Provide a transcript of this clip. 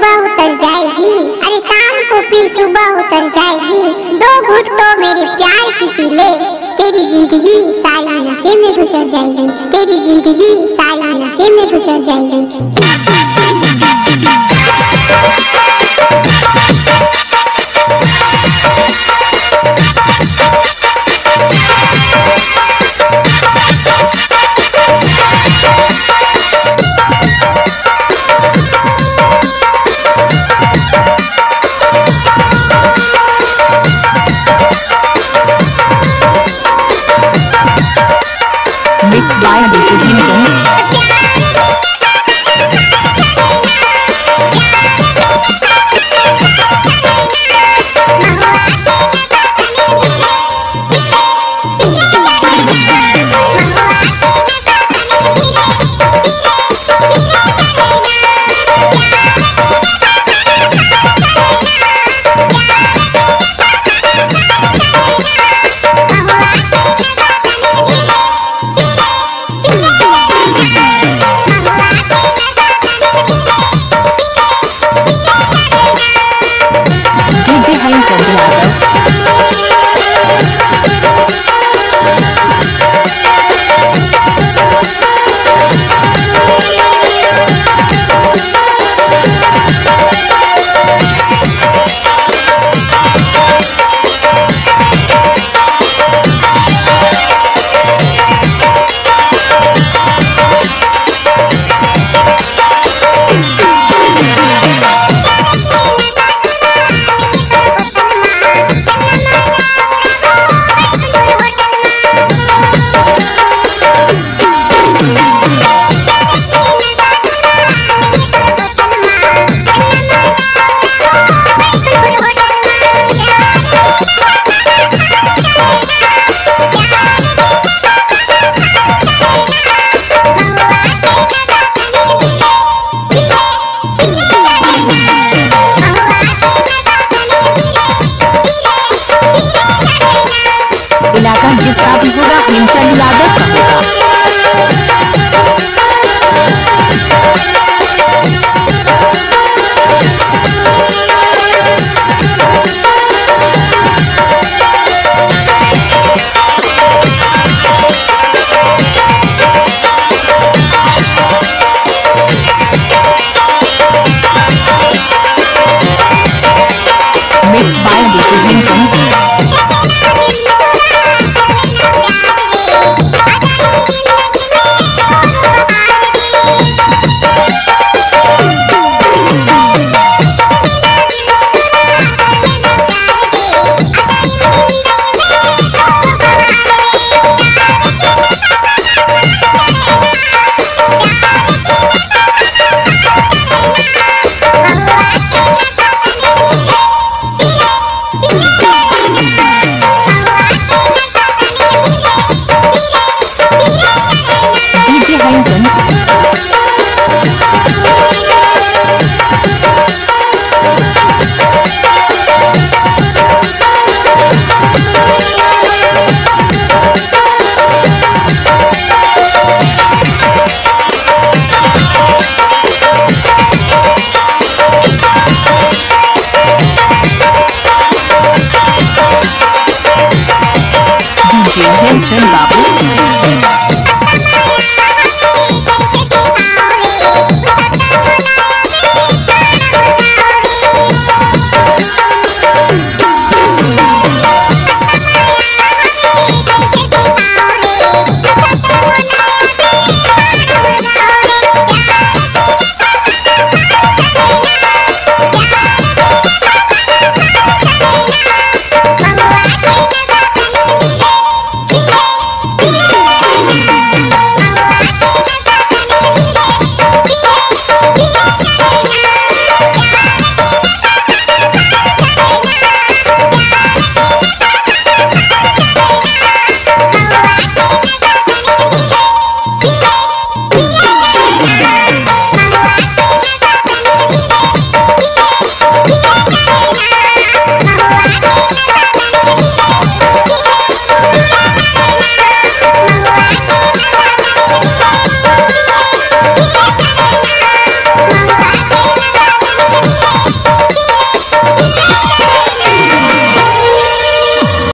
सुबह उतर जाएगी। अरे शाम को फिर सुबह उतर जाएगी। दो घुट तो मेरे प्यार की पी ले तेरी ज़िंदगी सारी नशे में गुजर जाएगी। तेरी ज़िंदगी सारी नशे में गुजर जाएगी। जिसका भी होगा प्रेमचंद यादव का होगा DJ Hayden.